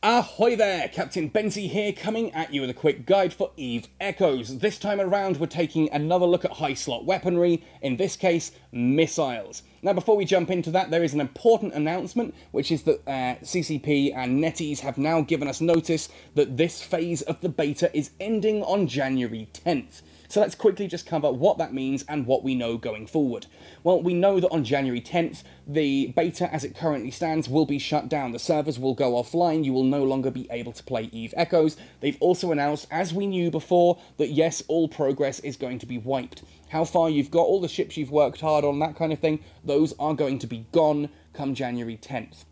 Ahoy there, Captain Benzie here, coming at you with a quick guide for EVE Echoes. This time around, we're taking another look at high slot weaponry, in this case, missiles. Now, before we jump into that, there is an important announcement, which is that uh, CCP and NetEase have now given us notice that this phase of the beta is ending on January 10th. So let's quickly just cover what that means and what we know going forward. Well, we know that on January 10th, the beta as it currently stands will be shut down. The servers will go offline. You will no longer be able to play EVE Echoes. They've also announced, as we knew before, that yes, all progress is going to be wiped. How far you've got, all the ships you've worked hard on, that kind of thing, those are going to be gone come January 10th.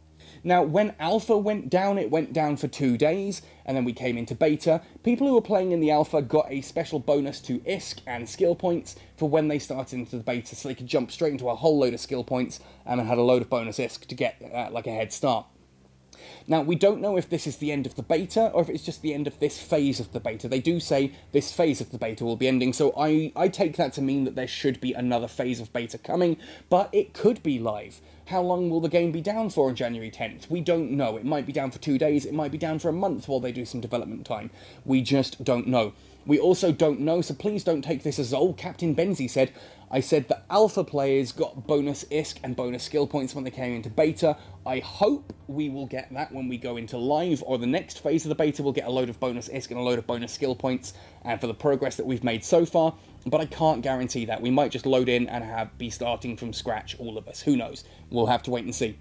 Now, when alpha went down, it went down for two days, and then we came into beta. People who were playing in the alpha got a special bonus to ISK and skill points for when they started into the beta, so they could jump straight into a whole load of skill points and had a load of bonus ISK to get uh, like a head start. Now, we don't know if this is the end of the beta or if it's just the end of this phase of the beta. They do say this phase of the beta will be ending, so I, I take that to mean that there should be another phase of beta coming, but it could be live. How long will the game be down for on January 10th? We don't know. It might be down for two days, it might be down for a month while they do some development time. We just don't know. We also don't know, so please don't take this as, oh, Captain Benzie said, I said that alpha players got bonus ISK and bonus skill points when they came into beta. I hope we will get that when we go into live, or the next phase of the beta We'll get a load of bonus ISK and a load of bonus skill points and for the progress that we've made so far, but I can't guarantee that. We might just load in and have be starting from scratch, all of us. Who knows? We'll have to wait and see.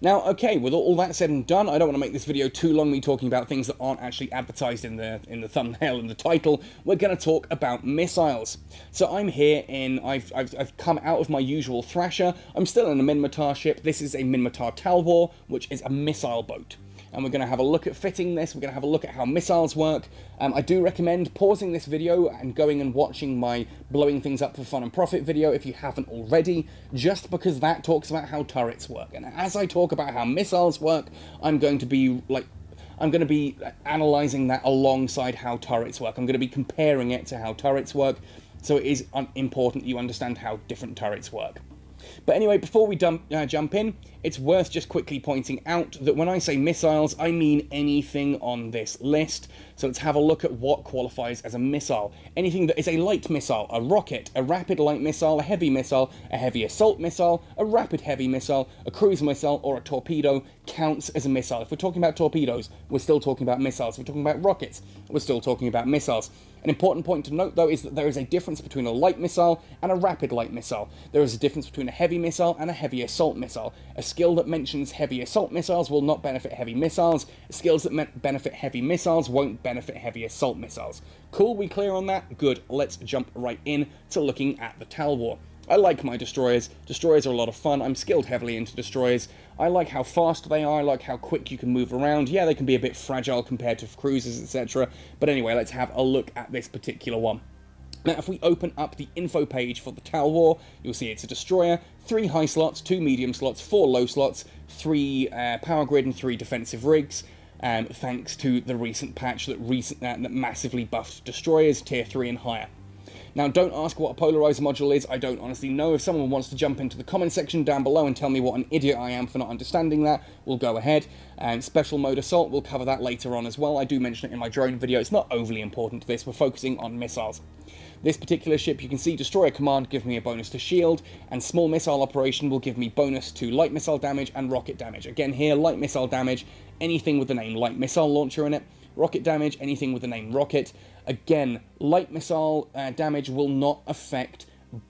Now, okay, with all that said and done, I don't want to make this video too long, me talking about things that aren't actually advertised in the in the thumbnail and the title. We're going to talk about missiles. So I'm here in, I've, I've, I've come out of my usual Thrasher. I'm still in a Minmatar ship. This is a Minmatar Talwar, which is a missile boat and we're going to have a look at fitting this, we're going to have a look at how missiles work. Um, I do recommend pausing this video and going and watching my blowing things up for fun and profit video if you haven't already, just because that talks about how turrets work. And as I talk about how missiles work, I'm going to be like I'm going to be analysing that alongside how turrets work. I'm going to be comparing it to how turrets work, so it is important you understand how different turrets work. But anyway, before we dump, uh, jump in, it's worth just quickly pointing out that when I say missiles, I mean anything on this list. So let's have a look at what qualifies as a missile. Anything that is a light missile, a rocket, a rapid light missile, a heavy missile, a heavy assault missile, a rapid heavy missile, a cruise missile, or a torpedo counts as a missile. If we're talking about torpedoes, we're still talking about missiles. If we're talking about rockets, we're still talking about missiles. An important point to note, though, is that there is a difference between a light missile and a rapid light missile. There is a difference between a heavy missile and a heavy assault missile. A skill that mentions heavy assault missiles will not benefit heavy missiles. Skills that benefit heavy missiles won't benefit heavy assault missiles. Cool, we clear on that? Good, let's jump right in to looking at the Talwar. I like my destroyers. Destroyers are a lot of fun. I'm skilled heavily into destroyers. I like how fast they are. I like how quick you can move around. Yeah, they can be a bit fragile compared to cruisers, etc. But anyway, let's have a look at this particular one. Now, if we open up the info page for the Talwar, you'll see it's a destroyer, three high slots, two medium slots, four low slots, three uh, power grid, and three defensive rigs. Um, thanks to the recent patch that recent uh, that massively buffed destroyers tier three and higher. Now, don't ask what a polarizer module is, I don't honestly know. If someone wants to jump into the comment section down below and tell me what an idiot I am for not understanding that, we'll go ahead. And special mode assault, we'll cover that later on as well. I do mention it in my drone video, it's not overly important to this, we're focusing on missiles. This particular ship, you can see Destroyer Command give me a bonus to shield, and Small Missile Operation will give me bonus to light missile damage and rocket damage. Again here, light missile damage, anything with the name light missile launcher in it. Rocket damage, anything with the name rocket. Again, light missile uh, damage will not affect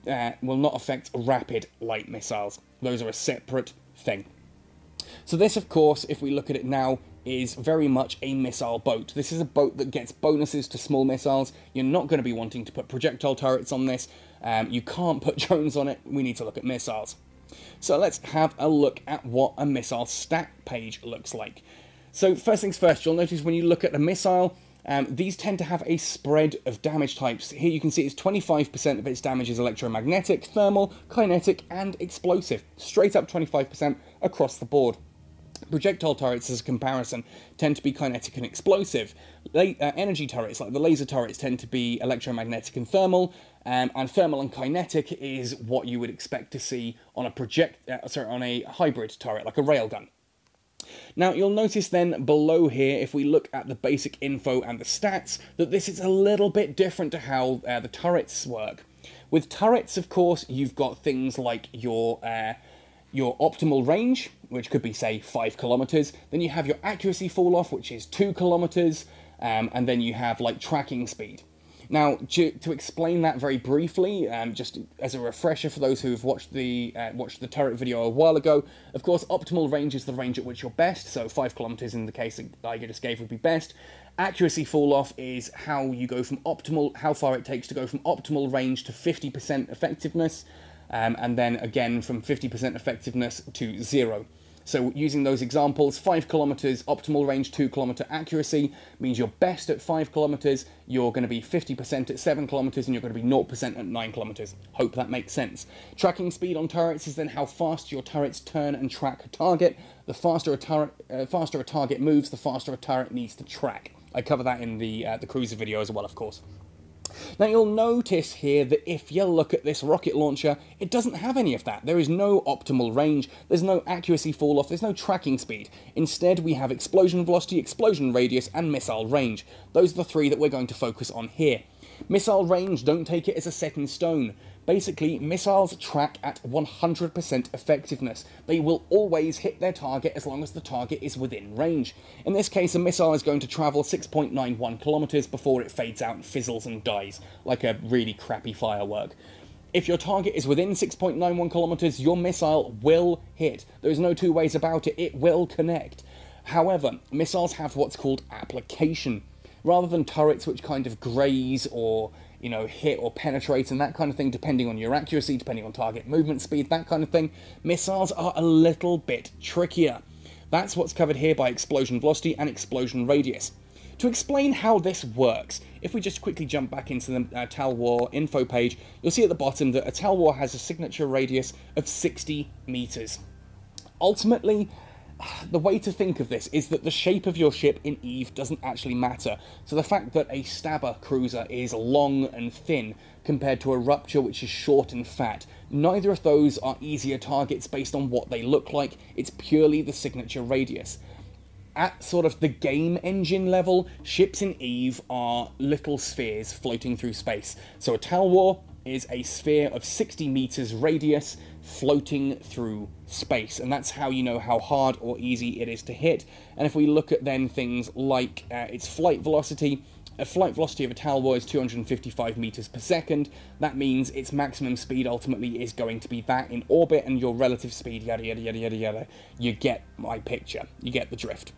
uh, will not affect rapid light missiles. Those are a separate thing. So this, of course, if we look at it now, is very much a missile boat. This is a boat that gets bonuses to small missiles. You're not going to be wanting to put projectile turrets on this. Um, you can't put drones on it. We need to look at missiles. So let's have a look at what a missile stat page looks like. So first things first, you'll notice when you look at a missile, um, these tend to have a spread of damage types. Here you can see it's 25% of its damage is electromagnetic, thermal, kinetic, and explosive. Straight up 25% across the board. Projectile turrets, as a comparison, tend to be kinetic and explosive. La uh, energy turrets, like the laser turrets, tend to be electromagnetic and thermal, um, and thermal and kinetic is what you would expect to see on a project, uh, sorry, on a hybrid turret, like a railgun. Now you'll notice then below here, if we look at the basic info and the stats, that this is a little bit different to how uh, the turrets work. With turrets, of course, you've got things like your uh, your optimal range, which could be, say, 5 kilometers. Then you have your accuracy fall off, which is 2 kilometers. Um, and then you have, like, tracking speed. Now, to, to explain that very briefly, um, just as a refresher for those who've watched the uh, watched the turret video a while ago, of course, optimal range is the range at which you're best. So five kilometers in the case that I just gave would be best. Accuracy fall off is how you go from optimal, how far it takes to go from optimal range to 50% effectiveness, um, and then again from 50% effectiveness to zero. So using those examples, 5 kilometers optimal range, 2 kilometer accuracy means you're best at 5 kilometers, you're going to be 50% at 7 kilometers, and you're going to be 0% at 9 kilometers. Hope that makes sense. Tracking speed on turrets is then how fast your turrets turn and track a target. The faster a, turret, uh, faster a target moves, the faster a turret needs to track. I cover that in the, uh, the cruiser video as well, of course. Now you'll notice here that if you look at this rocket launcher, it doesn't have any of that. There is no optimal range, there's no accuracy fall off, there's no tracking speed. Instead we have explosion velocity, explosion radius and missile range. Those are the three that we're going to focus on here. Missile range, don't take it as a set in stone. Basically, missiles track at 100% effectiveness. They will always hit their target as long as the target is within range. In this case, a missile is going to travel 6.91 kilometers before it fades out and fizzles and dies, like a really crappy firework. If your target is within 6.91 kilometers, your missile will hit. There's no two ways about it, it will connect. However, missiles have what's called application. Rather than turrets which kind of graze or you know, hit or penetrate and that kind of thing, depending on your accuracy, depending on target movement speed, that kind of thing. Missiles are a little bit trickier. That's what's covered here by explosion velocity and explosion radius. To explain how this works, if we just quickly jump back into the uh, Talwar info page, you'll see at the bottom that a Talwar has a signature radius of 60 meters. Ultimately, the way to think of this is that the shape of your ship in Eve doesn't actually matter. So the fact that a Stabber cruiser is long and thin compared to a Rupture which is short and fat, neither of those are easier targets based on what they look like, it's purely the signature radius. At sort of the game engine level, ships in Eve are little spheres floating through space. So a Talwar is a sphere of 60 meters radius floating through space, and that's how you know how hard or easy it is to hit. And if we look at then things like uh, its flight velocity, a flight velocity of a Talwar is 255 meters per second. That means its maximum speed ultimately is going to be that in orbit, and your relative speed, yada yada yada yada yada. You get my picture. You get the drift.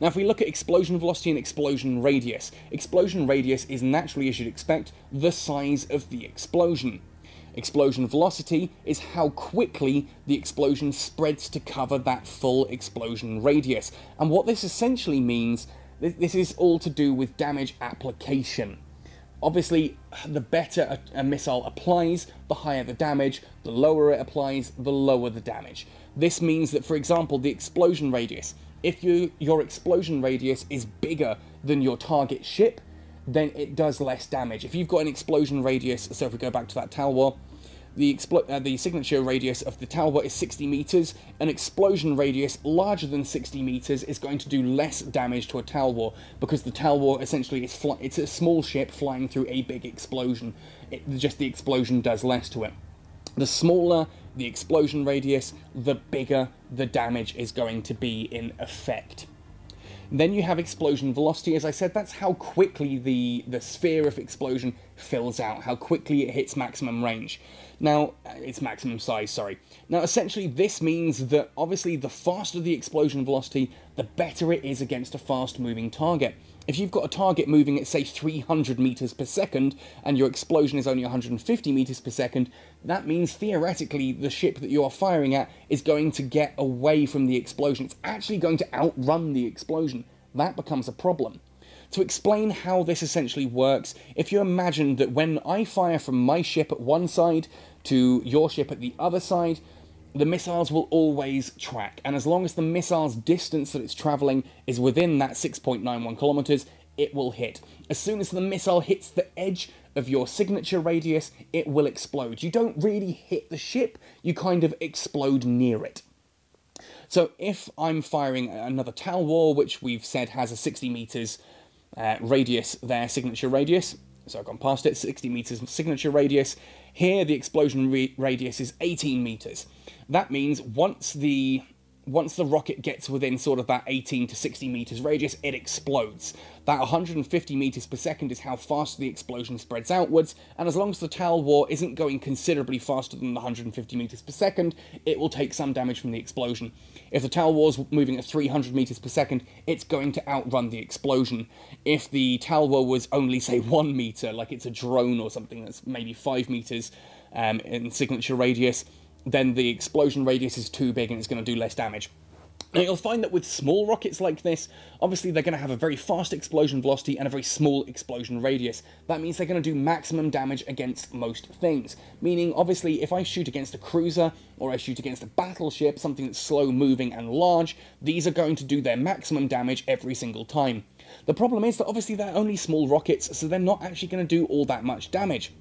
Now, if we look at explosion velocity and explosion radius, explosion radius is naturally, as you'd expect, the size of the explosion. Explosion velocity is how quickly the explosion spreads to cover that full explosion radius. And what this essentially means, this is all to do with damage application. Obviously, the better a, missile applies, the higher the damage, the lower it applies, the lower the damage. This means that, for example, the explosion radius, if you, your explosion radius is bigger than your target ship, then it does less damage. If you've got an explosion radius, so if we go back to that Talwar, the, expl- uh, the signature radius of the Talwar is 60 meters. An explosion radius larger than 60 meters is going to do less damage to a Talwar because the Talwar essentially is fly- it's a small ship flying through a big explosion. It, just the explosion does less to it. The smaller the explosion radius, the bigger the damage is going to be in effect. Then you have explosion velocity. As I said, that's how quickly the, the sphere of explosion fills out, how quickly it hits maximum range. Now, uh, its maximum size, sorry. Now, essentially, this means that obviously the faster the explosion velocity, the better it is against a fast moving target. If you've got a target moving at, say, 300 meters per second, and your explosion is only 150 meters per second, that means theoretically the ship that you are firing at is going to get away from the explosion. It's actually going to outrun the explosion. That becomes a problem. To explain how this essentially works, if you imagine that when I fire from my ship at one side to your ship at the other side, the missiles will always track, and as long as the missile's distance that it's traveling is within that 6.91 kilometers, it will hit. As soon as the missile hits the edge of your signature radius, it will explode. You don't really hit the ship, you kind of explode near it. So if I'm firing another Talwar, which we've said has a 60 meters uh, radius their signature radius, so I've gone past it, 60 meters signature radius. Here the explosion radius is 18 meters. That means once the once the rocket gets within sort of that 18 to 60 meters radius, it explodes. That 150 meters per second is how fast the explosion spreads outwards, and as long as the Talwar isn't going considerably faster than the 150 meters per second, it will take some damage from the explosion. If the Talwar's moving at 300 meters per second, it's going to outrun the explosion. If the Talwar was only, say, one meter, like it's a drone or something that's maybe five meters um, in signature radius, then the explosion radius is too big and it's going to do less damage. Now you'll find that with small rockets like this, obviously they're going to have a very fast explosion velocity and a very small explosion radius. That means they're going to do maximum damage against most things. Meaning, obviously, if I shoot against a cruiser, or I shoot against a battleship, something that's slow moving and large, these are going to do their maximum damage every single time. The problem is that obviously they're only small rockets, so they're not actually going to do all that much damage.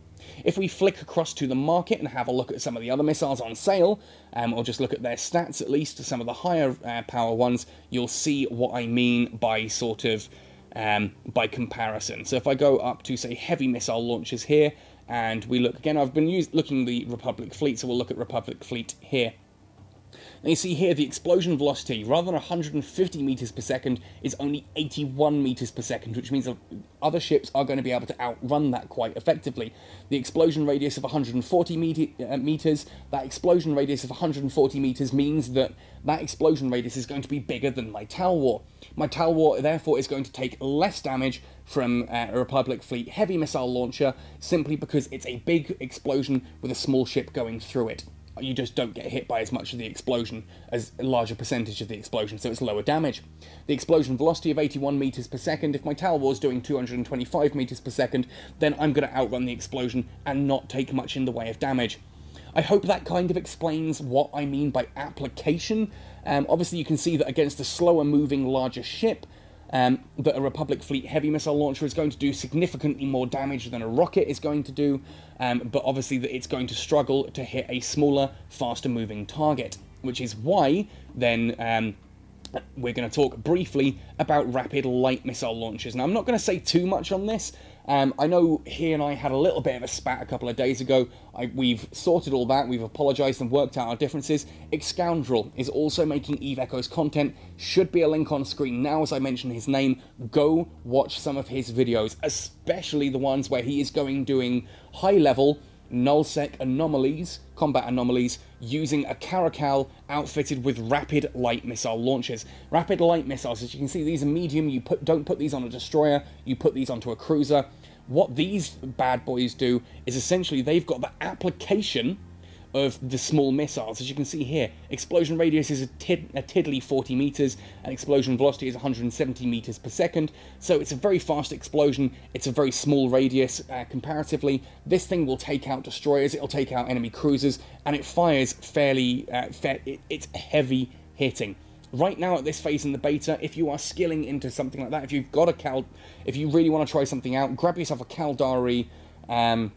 If we flick across to the market and have a look at some of the other missiles on sale, um, or just look at their stats at least, some of the higher uh, power ones, you'll see what I mean by sort of um, by comparison. So if I go up to say heavy missile launches here, and we look again, I've been use, looking the Republic fleet, so we'll look at Republic fleet here. And you see here the explosion velocity, rather than 150 meters per second, is only 81 meters per second, which means that other ships are going to be able to outrun that quite effectively. The explosion radius of 140 uh, meters, that explosion radius of 140 meters means that that explosion radius is going to be bigger than my Talwar. My Talwar, therefore, is going to take less damage from uh, a Republic fleet heavy missile launcher simply because it's a big explosion with a small ship going through it you just don't get hit by as much of the explosion as a larger percentage of the explosion, so it's lower damage. The explosion velocity of 81 meters per second, if my Talwar's doing 225 meters per second, then I'm going to outrun the explosion and not take much in the way of damage. I hope that kind of explains what I mean by application. Um, obviously, you can see that against a slower moving, larger ship, um, that a Republic fleet heavy missile launcher is going to do significantly more damage than a rocket is going to do, um, but obviously that it's going to struggle to hit a smaller, faster moving target, which is why then um, we're going to talk briefly about rapid light missile launches. Now, I'm not going to say too much on this. Um, I know he and I had a little bit of a spat a couple of days ago. I, we've sorted all that, we've apologised and worked out our differences. Excoundrel is also making Eve Echoes content. Should be a link on screen now as I mention his name. Go watch some of his videos, especially the ones where he is going doing high level nullsec anomalies, combat anomalies, using a Caracal outfitted with rapid light missile launchers. Rapid light missiles, as you can see, these are medium. You put don't put these on a destroyer. You put these onto a cruiser. What these bad boys do is essentially they've got the application of the small missiles. As you can see here, explosion radius is a, tid a tiddly 40 meters, and explosion velocity is 170 meters per second. So it's a very fast explosion. It's a very small radius uh, comparatively. This thing will take out destroyers. It'll take out enemy cruisers, and it fires fairly. Uh, it's heavy hitting. Right now, at this phase in the beta, if you are skilling into something like that, if you've got a Cal, if you really want to try something out, grab yourself a Caldari. Um,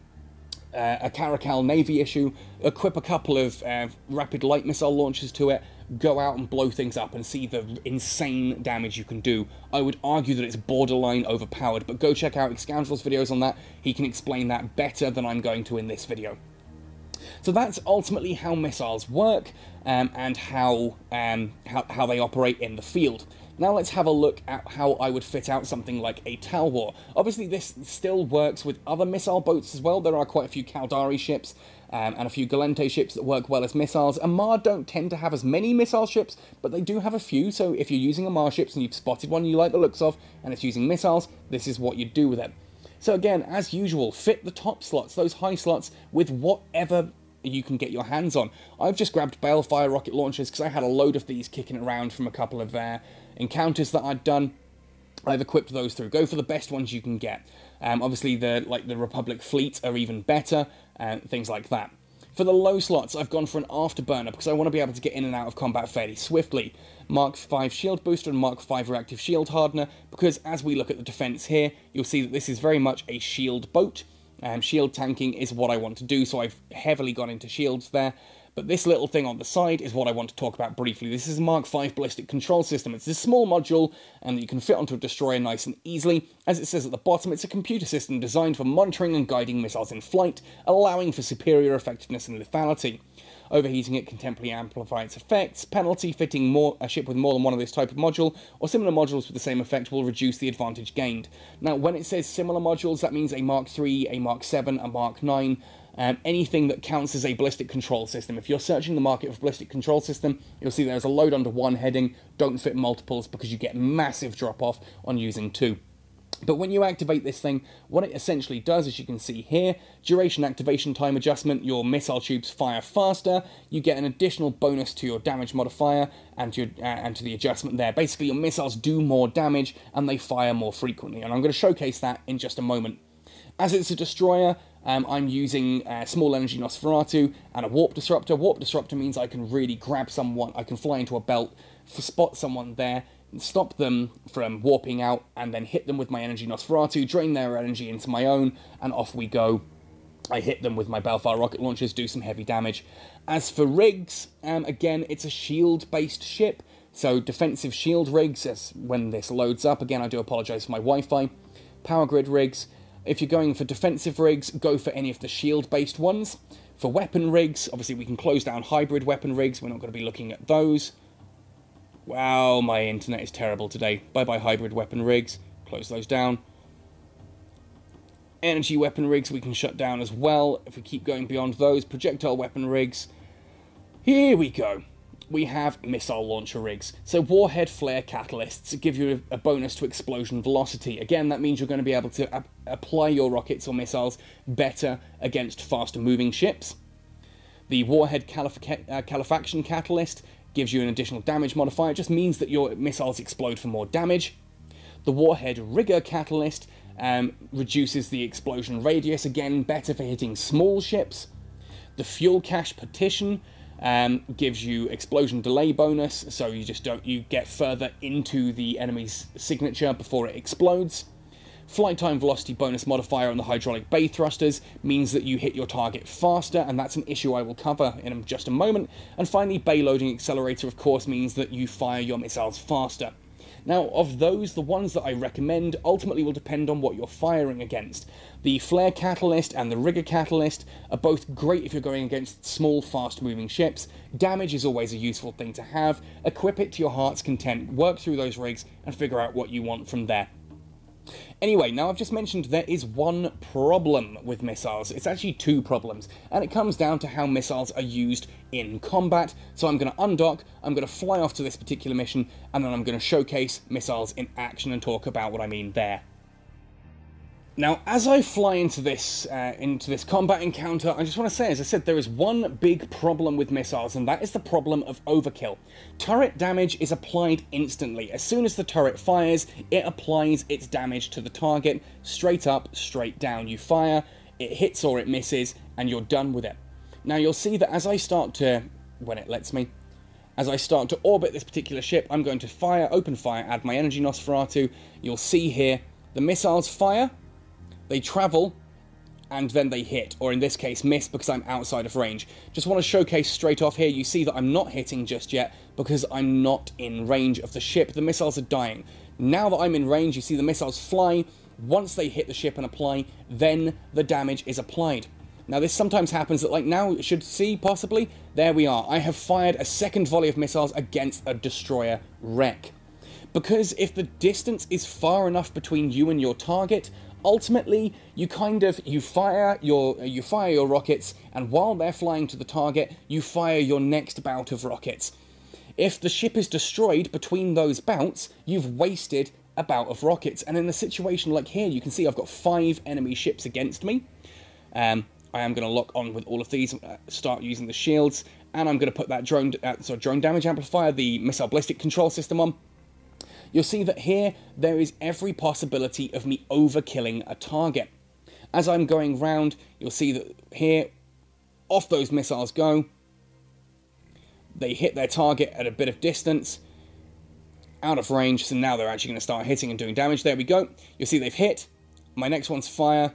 uh, a Caracal Navy issue, equip a couple of uh, rapid light missile launchers to it, go out and blow things up and see the insane damage you can do. I would argue that it's borderline overpowered, but go check out Excoundrel's videos on that. He can explain that better than I'm going to in this video. So that's ultimately how missiles work um, and how, um, how, how they operate in the field. Now let's have a look at how I would fit out something like a Talwar. Obviously this still works with other missile boats as well. There are quite a few Caldari ships um, and a few Gallente ships that work well as missiles. Amarr don't tend to have as many missile ships, but they do have a few, so if you're using Amarr ships and you've spotted one you like the looks of, and it's using missiles, this is what you'd do with it. So again, as usual, fit the top slots, those high slots, with whatever you can get your hands on. I've just grabbed Balefire rocket launchers because I had a load of these kicking around from a couple of uh, encounters that I'd done. I've equipped those through. Go for the best ones you can get. Um, obviously, the like the Republic fleet are even better, uh, things like that. For the low slots, I've gone for an afterburner because I want to be able to get in and out of combat fairly swiftly. Mark 5 shield booster and Mark 5 reactive shield hardener because as we look at the defense here, you'll see that this is very much a shield boat. Um, shield tanking is what I want to do, so I've heavily gone into shields there. But this little thing on the side is what I want to talk about briefly. This is Mark V ballistic control system. It's a small module and that you can fit onto a destroyer nice and easily. As it says at the bottom, it's a computer system designed for monitoring and guiding missiles in flight, allowing for superior effectiveness and lethality. Overheating it can temporarily amplify its effects. Penalty fitting more a ship with more than one of this type of module or similar modules with the same effect will reduce the advantage gained. Now, when it says similar modules, that means a Mark III, a Mark 7, a Mark 9, um, anything that counts as a ballistic control system. If you're searching the market for ballistic control system, you'll see there's a load under one heading. Don't fit multiples because you get massive drop off on using two. But when you activate this thing, what it essentially does, as you can see here, duration activation time adjustment, your missile tubes fire faster, you get an additional bonus to your damage modifier and to, your, uh, and to the adjustment there. Basically, your missiles do more damage and they fire more frequently, and I'm going to showcase that in just a moment. As it's a destroyer, um, I'm using a small energy Nosferatu and a warp disruptor. Warp disruptor means I can really grab someone, I can fly into a belt, spot someone there, stop them from warping out, and then hit them with my energy Nosferatu, drain their energy into my own, and off we go. I hit them with my Balefire rocket launchers, do some heavy damage. As for rigs, um, again, it's a shield based ship, so defensive shield rigs, as when this loads up, again, I do apologize for my Wi Fi. Power grid rigs, if you're going for defensive rigs, go for any of the shield based ones. For weapon rigs, obviously we can close down hybrid weapon rigs, we're not going to be looking at those. Wow, my internet is terrible today. Bye bye hybrid weapon rigs. Close those down. Energy weapon rigs we can shut down as well if we keep going beyond those. Projectile weapon rigs. Here we go. We have missile launcher rigs. So warhead flare catalysts give you a bonus to explosion velocity. Again, that means you're going to be able to apply your rockets or missiles better against faster moving ships. The warhead uh, calefaction catalyst gives you an additional damage modifier. It just means that your missiles explode for more damage. The Warhead Rigor Catalyst um, reduces the explosion radius, again, better for hitting small ships. The Fuel Cache Partition um, gives you explosion delay bonus, so you just don't you get further into the enemy's signature before it explodes. Flight time velocity bonus modifier on the hydraulic bay thrusters means that you hit your target faster, and that's an issue I will cover in just a moment. And finally, bay loading accelerator, of course, means that you fire your missiles faster. Now, of those, the ones that I recommend ultimately will depend on what you're firing against. The Flare Catalyst and the Rigor Catalyst are both great if you're going against small, fast moving ships. Damage is always a useful thing to have. Equip it to your heart's content, work through those rigs, and figure out what you want from there. Anyway, now I've just mentioned there is one problem with missiles. It's actually two problems, and it comes down to how missiles are used in combat. So I'm going to undock, I'm going to fly off to this particular mission, and then I'm going to showcase missiles in action and talk about what I mean there. Now, as I fly into this uh, into this combat encounter, I just want to say, as I said, there is one big problem with missiles, and that is the problem of overkill. Turret damage is applied instantly. As soon as the turret fires, it applies its damage to the target, straight up, straight down. You fire, it hits or it misses, and you're done with it. Now, you'll see that as I start to, when it lets me, as I start to orbit this particular ship, I'm going to fire, open fire, add my energy Nosferatu. You'll see here the missiles fire, they travel and then they hit, or in this case miss because I'm outside of range. Just want to showcase straight off here, you see that I'm not hitting just yet because I'm not in range of the ship. The missiles are dying. Now that I'm in range, you see the missiles fly. Once they hit the ship and apply, then the damage is applied. Now this sometimes happens that like now you should see possibly, there we are. I have fired a second volley of missiles against a destroyer wreck. Because if the distance is far enough between you and your target, ultimately you kind of you fire your you fire your rockets and while they're flying to the target you fire your next bout of rockets. If the ship is destroyed between those bouts you've wasted a bout of rockets. And in a situation like here you can see i've got five enemy ships against me. Um, i am going to lock on with all of these uh, start using the shields and i'm going to put that drone uh, sorry, drone damage amplifier the missile ballistic control system on you'll see that here there is every possibility of me overkilling a target. As I'm going round, you'll see that here, off those missiles go. They hit their target at a bit of distance, out of range, so now they're actually going to start hitting and doing damage. There we go. You'll see they've hit. My next one's fire.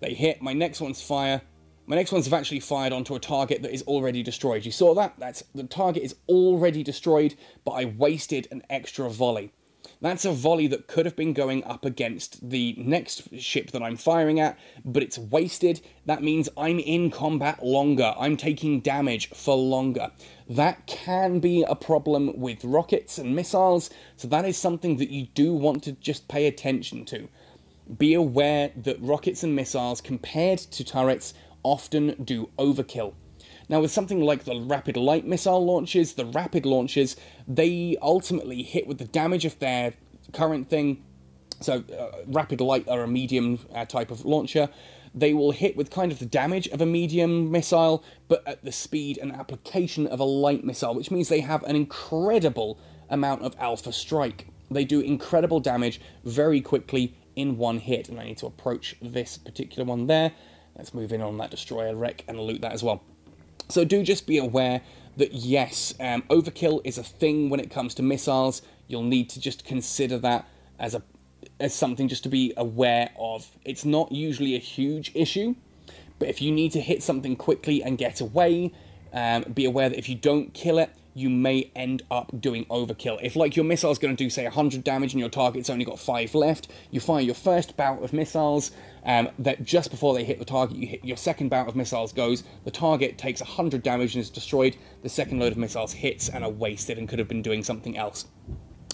They hit. My next one's fire. My next ones have actually fired onto a target that is already destroyed. You saw that? That's the target is already destroyed, but I wasted an extra volley. That's a volley that could have been going up against the next ship that I'm firing at, but it's wasted. That means I'm in combat longer. I'm taking damage for longer. That can be a problem with rockets and missiles, so that is something that you do want to just pay attention to. Be aware that rockets and missiles, compared to turrets, often do overkill. Now, with something like the rapid light missile launches, the rapid launches, they ultimately hit with the damage of their current thing. So, uh, rapid light are a medium uh, type of launcher. They will hit with kind of the damage of a medium missile, but at the speed and application of a light missile, which means they have an incredible amount of alpha strike. They do incredible damage very quickly in one hit. And I need to approach this particular one there. Let's move in on that destroyer wreck and loot that as well. So do just be aware that yes, um, overkill is a thing when it comes to missiles. You'll need to just consider that as a as something just to be aware of. It's not usually a huge issue, but if you need to hit something quickly and get away, um, be aware that if you don't kill it, you may end up doing overkill. If, like, your missile's going to do, say, 100 damage and your target's only got 5 left, you fire your first bout of missiles, um, that just before they hit the target, you hit your second bout of missiles goes, the target takes 100 damage and is destroyed, the second load of missiles hits and are wasted and could have been doing something else.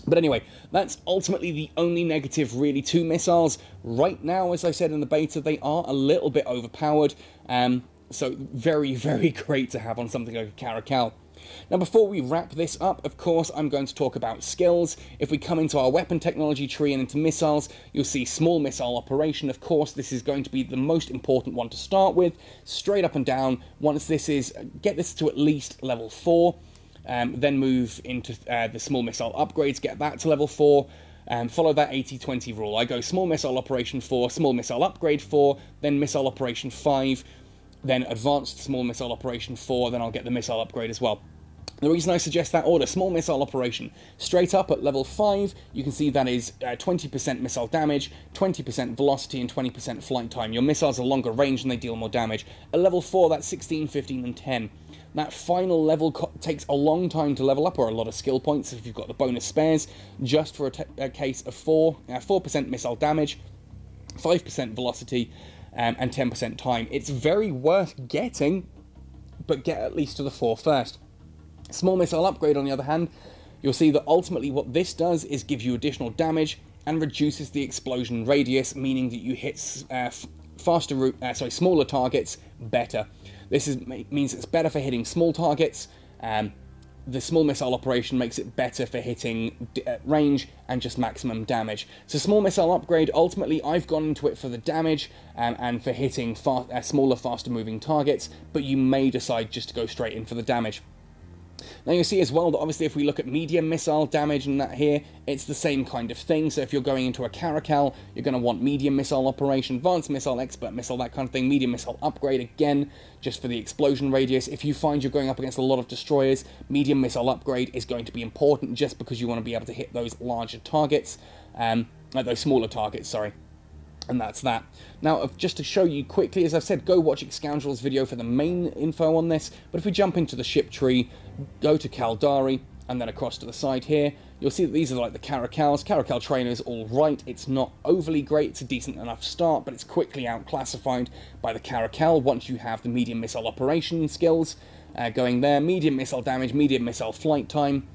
But anyway, that's ultimately the only negative really to missiles. Right now, as I said in the beta, they are a little bit overpowered. Um, so very, very great to have on something like a Caracal. Now before we wrap this up, of course, I'm going to talk about skills. If we come into our weapon technology tree and into missiles, you'll see small missile operation. Of course, this is going to be the most important one to start with, straight up and down. Once this is, get this to at least level 4, um, then move into uh, the small missile upgrades, get that to level 4, um, follow that 80-20 rule. I go small missile operation 4, small missile upgrade 4, then missile operation 5, then advanced small missile operation 4, then I'll get the missile upgrade as well. The reason I suggest that order, small missile operation, straight up at level 5, you can see that is 20% uh, missile damage, 20% velocity, and 20% flight time. Your missiles are longer range and they deal more damage. At level 4, that's 16, 15, and 10. That final level takes a long time to level up, or a lot of skill points if you've got the bonus spares, just for a, a case of 4, uh, 4% missile damage, 5% velocity, um, and 10% time. It's very worth getting, but get at least to the 4 first. Small missile upgrade, on the other hand, you'll see that ultimately what this does is give you additional damage and reduces the explosion radius, meaning that you hit uh, faster, uh, sorry, smaller targets better. This is, means it's better for hitting small targets. Um, the small missile operation makes it better for hitting uh, range and just maximum damage. So small missile upgrade, ultimately I've gone into it for the damage um, and for hitting far, uh, smaller, faster moving targets, but you may decide just to go straight in for the damage. Now you see as well that obviously if we look at medium missile damage and that here, it's the same kind of thing. So if you're going into a Caracal, you're going to want medium missile operation, advanced missile, expert missile, that kind of thing. Medium missile upgrade again, just for the explosion radius. If you find you're going up against a lot of destroyers, medium missile upgrade is going to be important just because you want to be able to hit those larger targets, um, uh, those smaller targets, sorry. And that's that. Now, just to show you quickly, as I've said, go watch Scoundrel's video for the main info on this, but if we jump into the ship tree, go to Caldari, and then across to the side here, you'll see that these are like the Caracals. Caracal trainer is all right. It's not overly great. It's a decent enough start, but it's quickly outclassified by the Caracal once you have the medium missile operation skills uh, going there. Medium missile damage, medium missile flight time,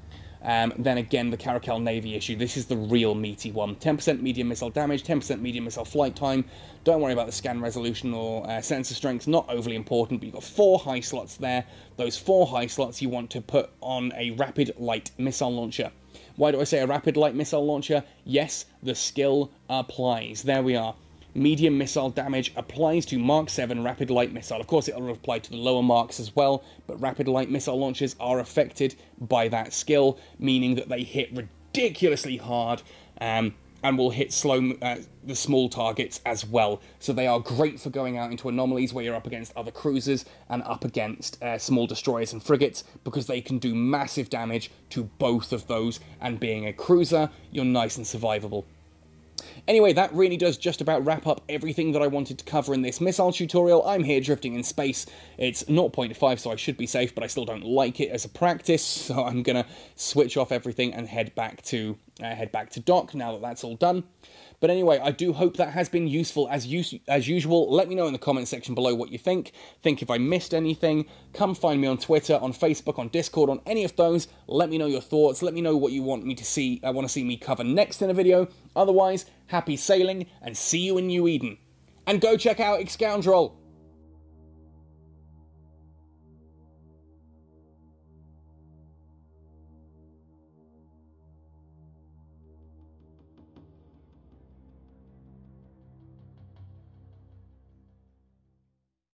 um, then again, the Caracal Navy issue. This is the real meaty one. 10% medium missile damage, 10% medium missile flight time. Don't worry about the scan resolution or uh, sensor strength, not overly important, but you've got four high slots there. Those four high slots you want to put on a rapid light missile launcher. Why do I say a rapid light missile launcher? Yes, the skill applies. There we are medium missile damage applies to Mark 7 Rapid Light Missile. Of course, it'll apply to the lower marks as well, but Rapid Light Missile launches are affected by that skill, meaning that they hit ridiculously hard um, and will hit slow uh, the small targets as well. So they are great for going out into anomalies where you're up against other cruisers and up against uh, small destroyers and frigates because they can do massive damage to both of those. And being a cruiser, you're nice and survivable. Anyway, that really does just about wrap up everything that I wanted to cover in this missile tutorial. I'm here drifting in space. It's 0.5, so I should be safe, but I still don't like it as a practice, so I'm gonna switch off everything and head back to uh, head back to dock now that that's all done. But anyway, I do hope that has been useful as, us- as usual. Let me know in the comment section below what you think. Think if I missed anything. Come find me on Twitter, on Facebook, on Discord, on any of those. Let me know your thoughts. Let me know what you want me to see. I want to see me cover next in a video. Otherwise, happy sailing and see you in New Eden. And go check out Excoundrel.